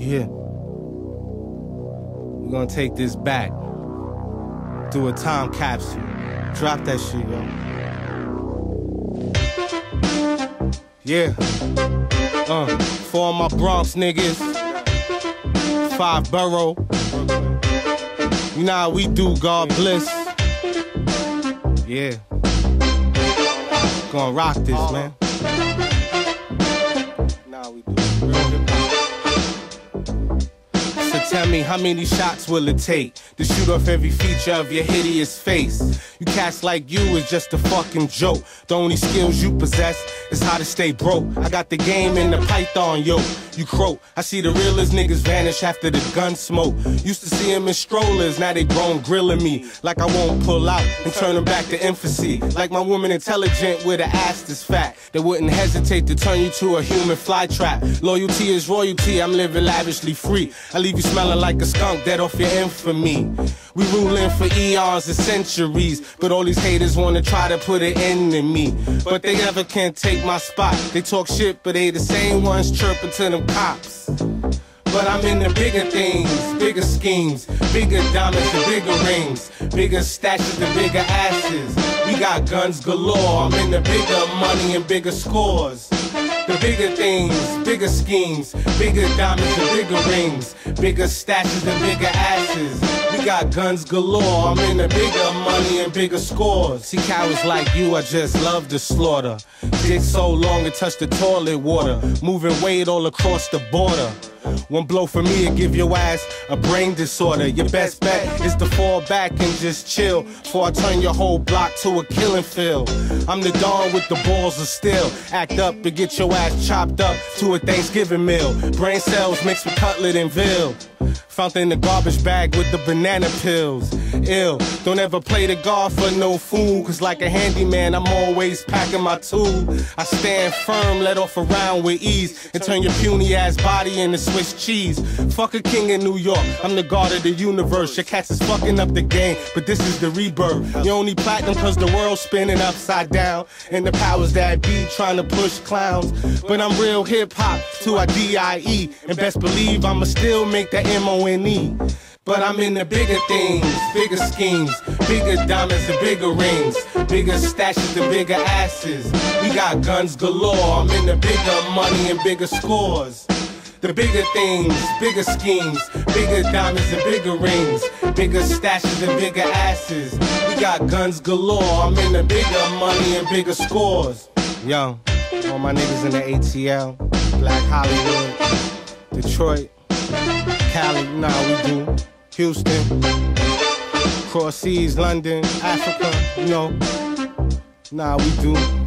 Yeah. We're gonna take this back. Do a time capsule. Drop that shit, yo. Yeah. Uh, for my Bronx niggas. Five borough. You know how we do, Godbliss. Yeah. Gonna rock this, man. Tell me, how many shots will it take to shoot off every feature of your hideous face? You cats like you is just a fucking joke. The only skills you possess is how to stay broke. I got the game in the python, yo. You croak. I see the realest niggas vanish after the gun smoke. Used to see them in strollers, now they grown grilling me. Like I won't pull out and turn them back to infancy. Like my woman intelligent with an ass that's fat. They wouldn't hesitate to turn you to a human fly trap. Loyalty is royalty, I'm living lavishly free. I leave you smelling like a skunk dead off your infamy. We ruling for eons and centuries, but all these haters wanna try to put an end to me. But they never can take my spot. They talk shit, but they the same ones chirping to them cops. But I'm in the bigger things, bigger schemes, bigger diamonds and bigger rings, bigger stashes and bigger asses. We got guns galore. I'm in the bigger money and bigger scores. The bigger things, bigger schemes, bigger diamonds and bigger rings, bigger stashes and bigger asses. We got guns galore. I'm in the bigger money and bigger scores. See cowards like you, I just love to slaughter. Dick so long it touched the toilet water, moving weight all across the border. One blow for me and give your ass a brain disorder. Your best bet is to fall back and just chill before I turn your whole block to a killing field. I'm the dawn with the balls of steel. Act up and get your ass chopped up to a Thanksgiving meal. Brain cells mixed with cutlet and veal. Found in the garbage bag with the banana pills. Ill. Don't ever play the guard for no fool. Cause like a handyman, I'm always packing my tool. I stand firm, let off around with ease. And turn your puny ass body into Swiss cheese. Fuck a king in New York. I'm the god of the universe. Your cats is fucking up the game. But this is the rebirth. You only platinum cause the world's spinning upside down. And the powers that be trying to push clowns. But I'm real hip hop to a D-I-E. And best believe I'ma still make that M-O-N-E. But I'm in the bigger things, bigger schemes, bigger diamonds and bigger rings, bigger stashes and bigger asses. We got guns galore. I'm in the bigger money and bigger scores. The bigger things, bigger schemes, bigger diamonds and bigger rings, bigger stashes and bigger asses. We got guns galore. I'm in the bigger money and bigger scores. Yo, all my niggas in the ATL, Black Hollywood, Detroit, Cali, nah, we do. Houston, cross seas, London, Africa, you know. Nah, we do.